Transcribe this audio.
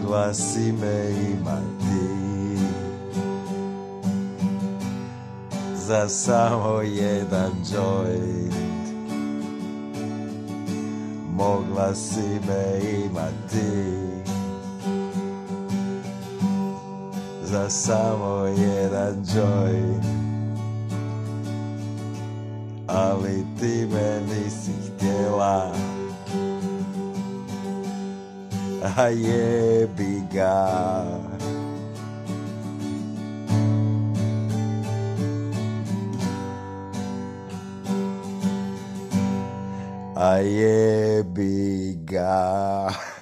mogla si me imati Za samo jedan joint. Mogla si me imati. Za samo jedan joint. Ali ti me nisi htjela ayebiga. Ayebiga.